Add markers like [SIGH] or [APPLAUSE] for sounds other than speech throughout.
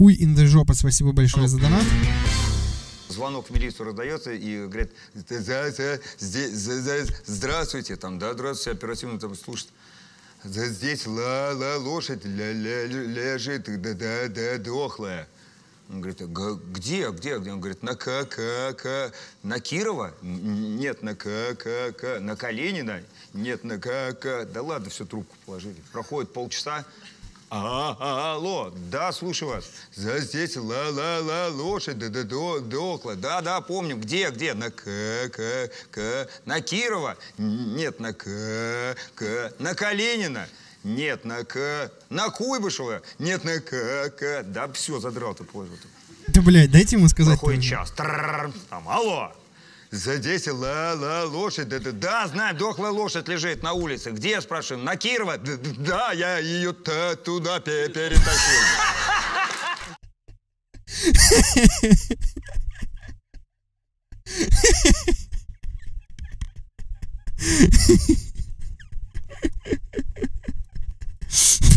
Хуй in the жопа, спасибо большое за донат. Звонок в милицию раздается и говорят, «Т- за- за- здесь, за- за- здравствуйте, там, да, здравствуйте, оперативно там слушает. «Да Здесь ла, ла, лошадь ля- ля- лежит, да, да, да, дохлая. Он говорит, «Г- где, где, где? Он говорит, на К, К, К, на Кирова? Нет, на К, К, К, на Калинина? Нет, на К, К. Да ладно, все, трубку положили. Проходит полчаса, а, а, алло, да, слушаю вас. За здесь ла-ла-ла лошадь, да, да, до, дохла. Да, да, помню. Где, где? На К, К, К. На Кирова? Нет, на К, К. На Калинина? Нет, на К. На Куйбышева? Нет, на К, К. Да, все, задрал ты позже. Да, блядь, дайте ему сказать. Тоже. час. Там, алло. За 10 ла-ла лошадь. Да, да, да, знаю, дохлая лошадь лежит на улице. Где, спрашиваю? На Кирова? Да, да, я ее туда пе- перетащил.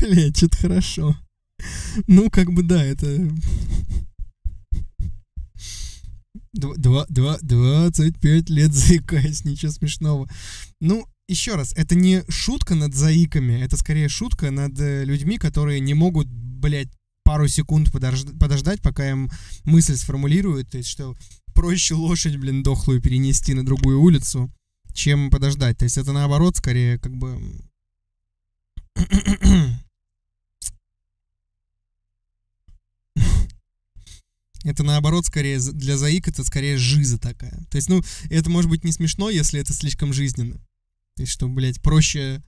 Блядь, что-то хорошо. Ну, как бы да, это... Дв- Два, два, 25 лет [LAUGHS] заикаясь, ничего смешного. Ну, еще раз, это не шутка над заиками, это скорее шутка над э, людьми, которые не могут, блядь, пару секунд подожд- подождать, пока им мысль сформулируют, то есть что проще лошадь, блин, дохлую перенести на другую улицу, чем подождать. То есть это наоборот, скорее, как бы... Это наоборот, скорее, для заик это скорее жиза такая. То есть, ну, это может быть не смешно, если это слишком жизненно. То есть, что, блядь, проще...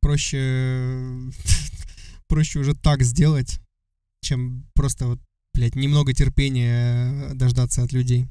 Проще... [LAUGHS] проще уже так сделать, чем просто вот, блядь, немного терпения э, дождаться от людей.